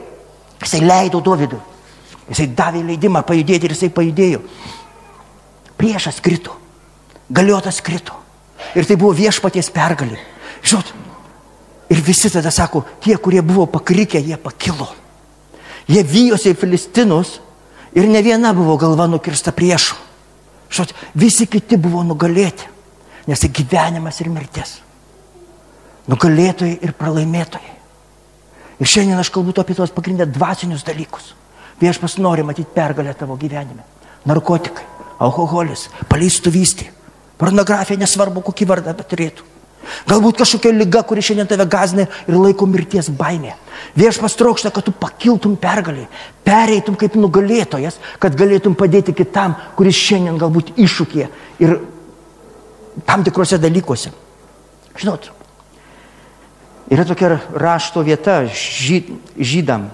jisai leido Dovydui. Jisai davė leidimą pajudėti ir jisai pajudėjo. Priešas krito, galiotas krito. Ir tai buvo viešpaties pergalė. Žinot, ir visi tada sako, tie, kurie buvo pakrikę, jie pakilo. Jie vyjosi į Filistinus ir ne viena buvo galva nukirsta priešų. Žinot, visi kiti buvo nugalėti, nes tai gyvenimas ir mirtis. Nugalėtojai ir pralaimėtojai. Ir šiandien aš kalbu apie tos pagrindę dvasinius dalykus. Viešpas nori matyti pergalę tavo gyvenime. Narkotikai, alkoholis, paleistuvystė, pornografija, nesvarbu kokį vardą bet turėtų. Galbūt kažkokia lyga, kuri šiandien tave gazina ir laiko mirties baimė. Viešpas trokšta, kad tu pakiltum pergaliai, pereitum kaip nugalėtojas, kad galėtum padėti kitam, kuris šiandien galbūt iššūkė ir tam tikrose dalykuose. Žinot, yra tokia rašto vieta žyd, žydam.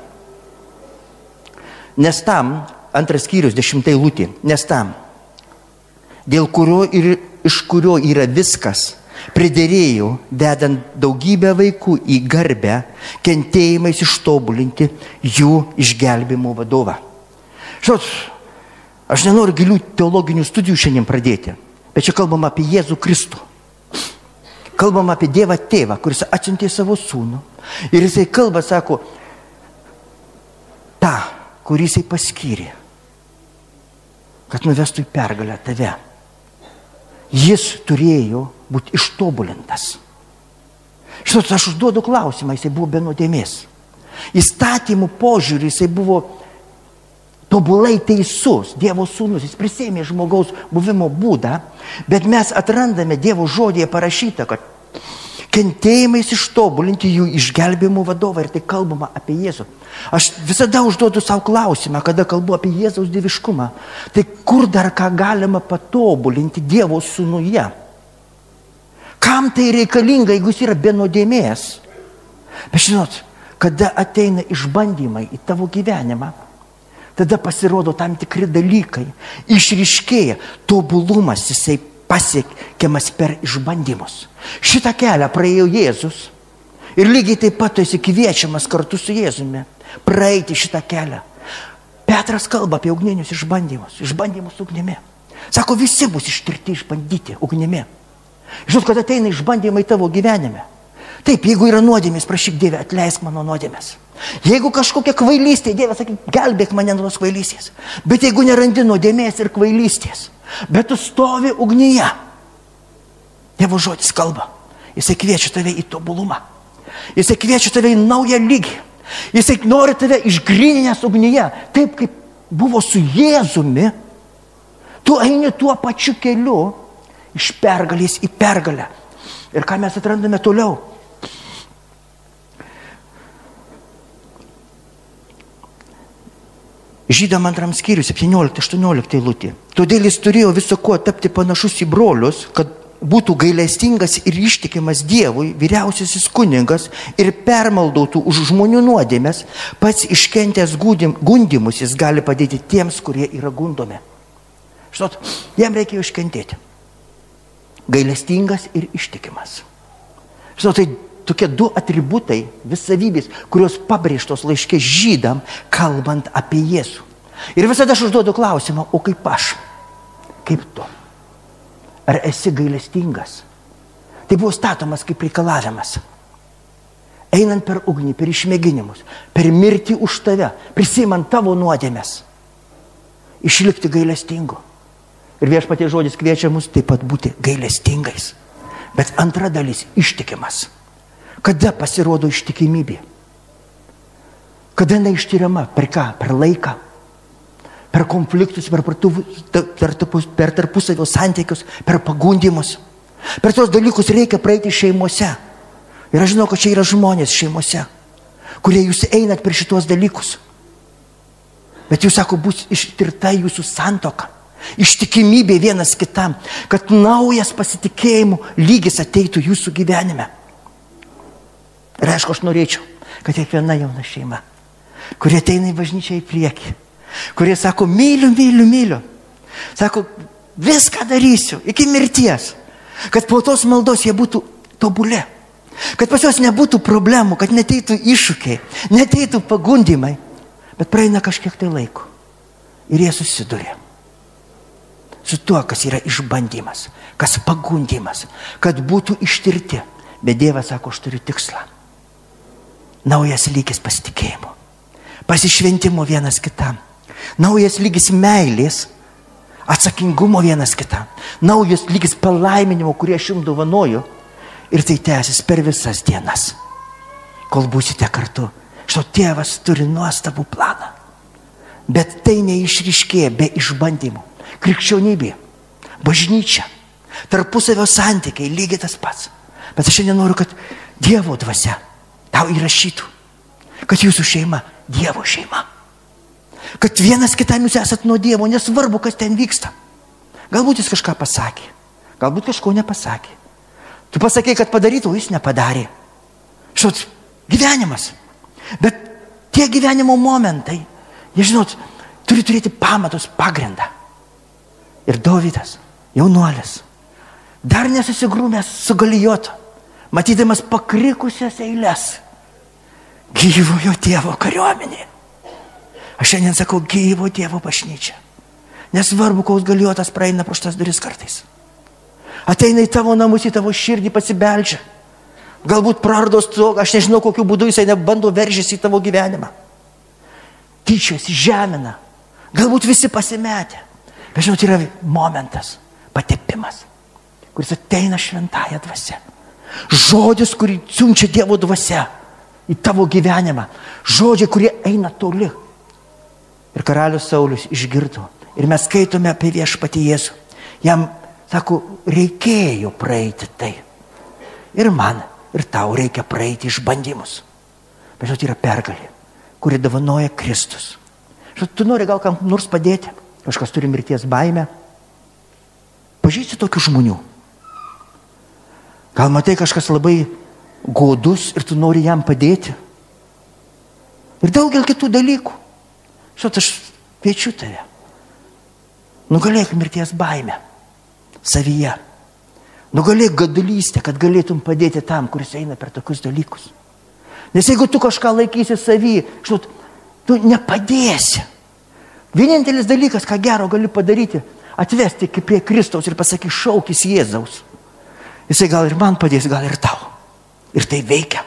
Nes tam, antras skyrius, dešimtai lūtį, nes tam, dėl kurio ir iš kurio yra viskas, Pridėrėjau, dedant daugybę vaikų į garbę, kentėjimais ištobulinti jų išgelbimo vadovą. Žinot, aš nenoriu gilių teologinių studijų šiandien pradėti, bet čia kalbam apie Jėzų Kristų. Kalbam apie Dievą Tėvą, kuris atsintė savo sūnų. Ir jisai kalba, sako, tą, kurį jisai paskyrė, kad nuvestų į pergalę tave jis turėjo būti ištobulintas. Žinot, aš užduodu klausimą, jisai buvo be nuodėmės. Įstatymų požiūrį jisai buvo tobulai teisus, Dievo sūnus, jis prisėmė žmogaus buvimo būdą, bet mes atrandame Dievo žodėje parašytą, kad kentėjimais ištobulinti jų išgelbėjimų vadovą ir tai kalbama apie Jėzų. Aš visada užduodu savo klausimą, kada kalbu apie Jėzaus dieviškumą. Tai kur dar ką galima patobulinti Dievo sūnuje? Kam tai reikalinga, jeigu jis yra be nuodėmės? Bet žinot, kada ateina išbandymai į tavo gyvenimą, tada pasirodo tam tikri dalykai, išriškėja, tobulumas jisai pasiekiamas per išbandymus. Šitą kelią praėjo Jėzus ir lygiai taip pat tu esi kviečiamas kartu su Jėzumi praeiti šitą kelią. Petras kalba apie ugninius išbandymus, išbandymus ugnimi. Sako, visi bus ištirti, išbandyti ugnimi. Žinot, kad ateina išbandymai tavo gyvenime. Taip, jeigu yra nuodėmės, prašyk Dievę, atleisk mano nuodėmės. Jeigu kažkokia kvailystė, Dieve, sakyk, gelbėk mane nuo tos kvailystės. Bet jeigu nerandi nuodėmės ir kvailystės, bet tu stovi ugnyje, Dievo žodis kalba. Jisai kviečia tave į tobulumą. Jisai kviečia tave į naują lygį. Jisai nori tave išgrininęs ugnyje. Taip kaip buvo su Jėzumi, tu eini tuo pačiu keliu iš pergalės į pergalę. Ir ką mes atrandame toliau? Žydam antram skyriui 17-18 eilutė. Todėl jis turėjo viso ko tapti panašus į brolius, kad būtų gailestingas ir ištikimas Dievui, vyriausiasis kuningas ir permaldautų už žmonių nuodėmės, pats iškentęs gundimus jis gali padėti tiems, kurie yra gundomi. Žinot, jam reikėjo iškentėti. Gailestingas ir ištikimas. Žinot, tai tokie du atributai, visavybės, kurios pabrėžtos laiškė žydam, kalbant apie Jėzų. Ir visada aš užduodu klausimą, o kaip aš? Kaip tu? Ar esi gailestingas? Tai buvo statomas kaip reikalavimas. Einant per ugnį, per išmėginimus, per mirtį už tave, prisimant tavo nuodėmės, išlikti gailestingu. Ir viešpatie žodis kviečia mus taip pat būti gailestingais. Bet antra dalis - ištikimas. Kada pasirodo ištikimybė? Kada jinai ištiriama? Per ką? Per laiką. Per konfliktus, per, per, per tarpusavio santykius, per pagundimus. Per tos dalykus reikia praeiti šeimose. Ir aš žinau, kad čia yra žmonės šeimose, kurie jūs einat per šitos dalykus. Bet jūs sako, bus ištirta jūsų santoka. Ištikimybė vienas kitam, kad naujas pasitikėjimo lygis ateitų jūsų gyvenime. Ir aišku, aš norėčiau, kad kiekviena jauna šeima, kurie ateina į bažnyčią į priekį, kurie sako, myliu, myliu, myliu, sako, viską darysiu iki mirties, kad po tos maldos jie būtų tobulė, kad pas juos nebūtų problemų, kad neteitų iššūkiai, neteitų pagundimai, bet praeina kažkiek tai laiko ir jie susiduria su tuo, kas yra išbandymas, kas pagundimas, kad būtų ištirti. Bet Dievas sako, aš turiu tikslą. Naujas lygis pasitikėjimo, pasišventimo vienas kitam, naujas lygis meilės, atsakingumo vienas kitam, naujas lygis palaiminimo, kurį aš jums dovanoju. Ir tai tęsis per visas dienas, kol būsite kartu. Šio tėvas turi nuostabų planą. Bet tai neišriškėja be išbandymų. Krikščionybė, bažnyčia, tarpusavio santykiai lygiai tas pats. Bet aš šiandien noriu, kad Dievo dvasia tau įrašytų, kad jūsų šeima Dievo šeima. Kad vienas kitam jūs esat nuo Dievo, nesvarbu, kas ten vyksta. Galbūt jis kažką pasakė, galbūt kažko nepasakė. Tu pasakė, kad padarytų, jis nepadarė. Šot, gyvenimas. Bet tie gyvenimo momentai, jie žinot, turi turėti pamatus, pagrindą. Ir Dovydas, jaunuolis, dar nesusigrūmęs su galijotu, matydamas pakrikusias eilės, gyvojo Dievo kariuomenė. Aš šiandien sakau gyvo Dievo bažnyčia. Nesvarbu, koks galijotas praeina pro šitas duris kartais. Ateina į tavo namus, į tavo širdį pasibeldžia. Galbūt prardos to, aš nežinau, kokiu būdu jisai nebando veržysi į tavo gyvenimą. Tyčiasi, žemina. Galbūt visi pasimetė. Bet žinot, yra momentas, patepimas, kuris ateina šventąją dvasę. Žodis, kurį siunčia Dievo dvasia į tavo gyvenimą. Žodžiai, kurie eina toli. Ir karalius Saulis išgirdo. Ir mes skaitome apie viešpatį Jėzų. Jam, sako, reikėjo praeiti tai. Ir man, ir tau reikia praeiti išbandymus. Bet žinot, yra pergalė, kuri davanoja Kristus. Žinot, tu nori gal kam nors padėti kažkas turi mirties baimę. Pažįsti tokių žmonių. Gal matai kažkas labai godus ir tu nori jam padėti. Ir daugel kitų dalykų. Šat aš kviečiu tave. Nugalėk mirties baimę savyje. Nugalėk gadulystę, kad galėtum padėti tam, kuris eina per tokius dalykus. Nes jeigu tu kažką laikysi savy, žinot, tu nepadėsi. Vienintelis dalykas, ką gero gali padaryti, atvesti iki prie Kristaus ir pasakyti šaukis Jėzaus. Jisai gal ir man padės, gal ir tau. Ir tai veikia.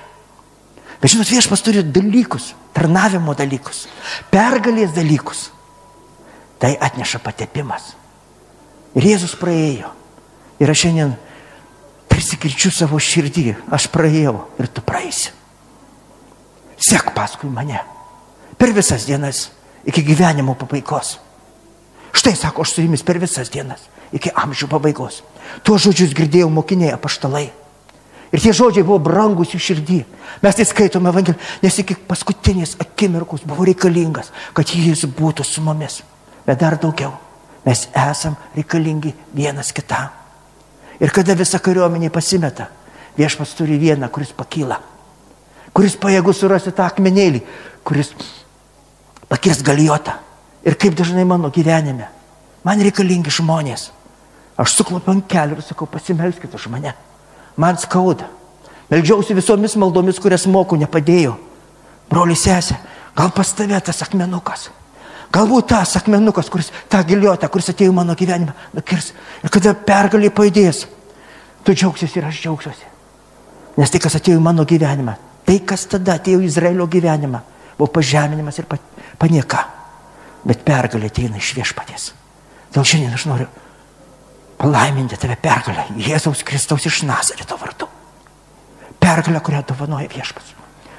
Bet žinot, viešpas turi dalykus, tarnavimo dalykus, pergalės dalykus. Tai atneša patepimas. Ir Jėzus praėjo. Ir aš šiandien prisikirčiu savo širdį. Aš praėjau ir tu praeisi. Sek paskui mane. Per visas dienas iki gyvenimo pabaigos. Štai sako, aš su jumis per visas dienas, iki amžių pabaigos. Tuos žodžius girdėjau mokiniai apaštalai. Ir tie žodžiai buvo brangus jų širdį. Mes tai skaitome Evangeliją, nes iki paskutinės akimirkos buvo reikalingas, kad jis būtų su mumis. Bet dar daugiau, mes esam reikalingi vienas kitam. Ir kada visa kariuomenė pasimeta, viešpas turi vieną, kuris pakyla, kuris pajėgus surasti tą akmenėlį, kuris pakirs galijotą. Ir kaip dažnai mano gyvenime. Man reikalingi žmonės. Aš suklopiu ant kelių ir sakau, pasimelskite už mane. Man skauda. Meldžiausi visomis maldomis, kurias moku, nepadėjo. Broli sesė, gal pas tave tas akmenukas. Galbūt tas akmenukas, kuris tą giliotą, kuris atėjo mano gyvenimą, nukirs. Ir kada pergalį paėdės, tu džiaugsiesi ir aš džiaugsiuosi. Nes tai, kas atėjo į mano gyvenimą, tai, kas tada atėjo į Izraelio gyvenimą, buvo pažeminimas ir panieka. Bet pergalė ateina iš viešpatės. Dėl šiandien aš noriu palaiminti tave pergalę Jėzaus Kristaus iš Nazarito vardu. Pergalę, kurią dovanoja viešpats.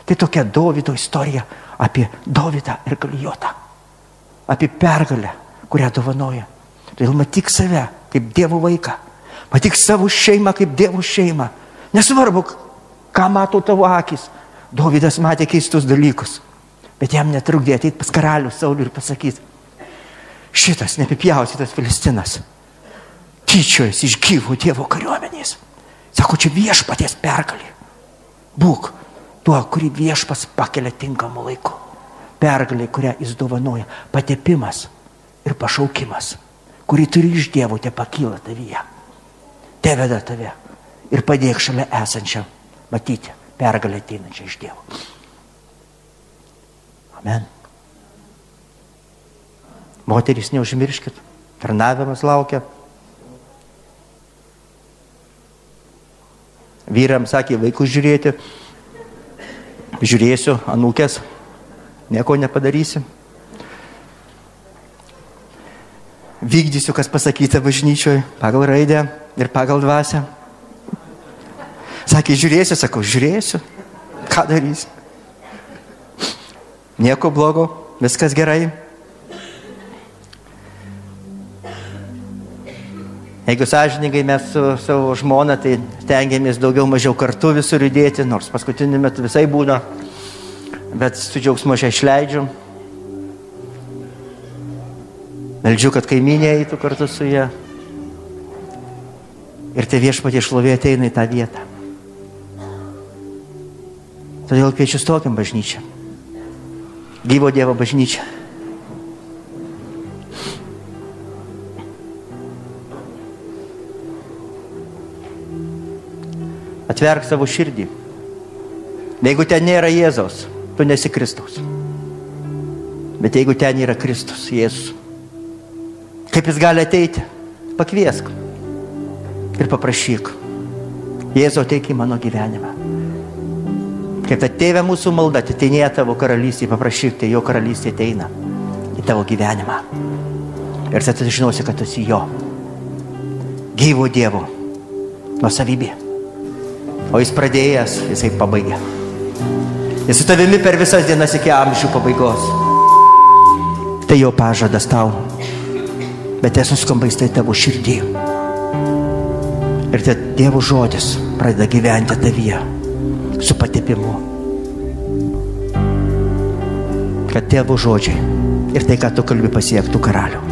Tai tokia Dovido istorija apie Dovydą ir Galijotą. Apie pergalę, kurią dovanoja. Todėl matyk save kaip Dievo vaiką. Matyk savo šeimą kaip Dievo šeimą. Nesvarbu, ką mato tavo akis. Dovydas matė keistus dalykus. Bet jam netrukdė ateiti pas karalių Saulį ir pasakyti, šitas nepipjausytas Filistinas tyčiojasi iš gyvų Dievo kariuomenės. Sako, čia viešpaties pergalė. Būk tuo, kurį viešpas pakelia tinkamu laiku. Pergalė, kurią jis dovanoja. Patepimas ir pašaukimas, kurį turi iš Dievo, te pakyla tavyje. Te veda tave. Ir padėk šalia esančiam matyti pergalę ateinančią iš Dievo. Amen. Moterys, neužmirškit, tarnavimas laukia. Vyram sakė, vaikus žiūrėti, žiūrėsiu, anūkės, nieko nepadarysi. Vykdysiu, kas pasakyta bažnyčioje, pagal raidę ir pagal dvasę. Sakė, žiūrėsiu, sakau, žiūrėsiu, ką darysi. Nieko blogo, viskas gerai. Jeigu sąžininkai mes su savo žmona, tai tengiamės daugiau mažiau kartu visur judėti, nors paskutiniu metu visai būna, bet su džiaugsmu aš išleidžiu. Meldžiu, kad kaiminė eitų kartu su ją. Ir tai viešpatie šlovė ateina į tą vietą. Todėl kviečiu stokim bažnyčią. Gyvo Dievo bažnyčią. Atverk savo širdį. Jeigu ten nėra Jėzaus, tu nesi Kristaus. Bet jeigu ten yra Kristus, Jėzus, kaip jis gali ateiti? Pakviesk ir paprašyk. Jėzau ateik į mano gyvenimą. Kaip ta tėvė mūsų malda, ateinėja tavo karalystė, paprašyk, tai jo karalystė ateina į tavo gyvenimą. Ir tada žinosi, kad tu esi jo. Gyvo Dievo nuosavybė. O jis pradėjęs, jisai pabaigė. Jis su tavimi per visas dienas iki amžių pabaigos. Tai jo pažadas tau. Bet esu skambais tai tavo širdį. Ir tai Dievo žodis pradeda gyventi tavyje su patepimu. Kad tėvo žodžiai ir tai, ką tu kalbi, pasiektų karalių.